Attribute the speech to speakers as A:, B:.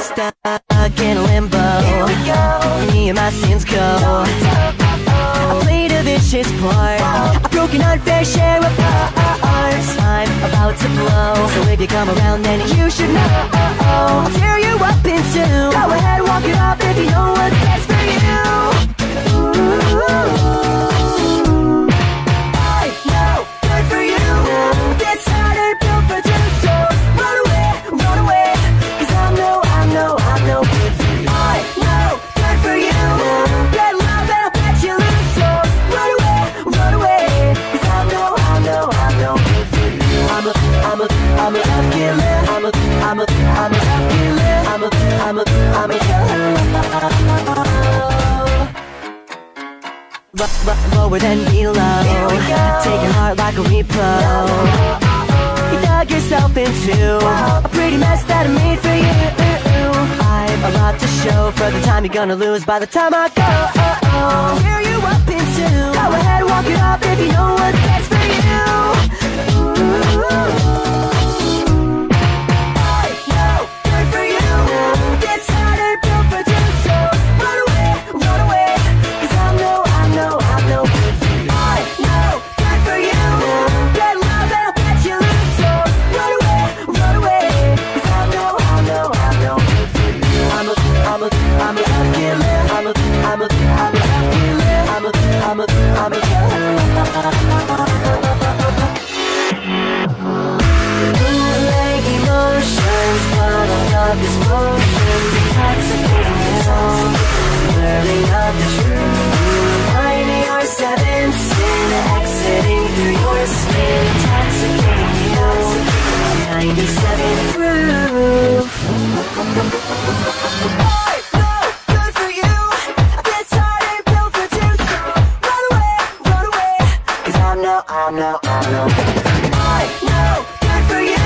A: Stuck in limbo.
B: Here we go.
A: Me and my sins go. I played a vicious part. I've broken unfair share of hearts. I'm about to blow. So if you come around, then you should know. I'll tear you up in two. Go ahead, walk it off if you know what's I'm a, I'm a love killer. I'm a, I'm a, I'm a killer. Lower than below.
B: Here we go.
A: Take your heart like a repo. You dug yourself into a pretty mess that I made for you. I've a lot to show for the time you're gonna lose by the time I go. I'm a, I'm a, I'm a. I'm a, I'm a, I'm a. I'm a, I'm a, I'm a. Bootleg emotions, bottled up these potions, intoxicating you, blurring out the truth. Finding your seventh sin, exiting through your skin, intoxicating you. 97 proof. know, I know, I know. I know, good for you.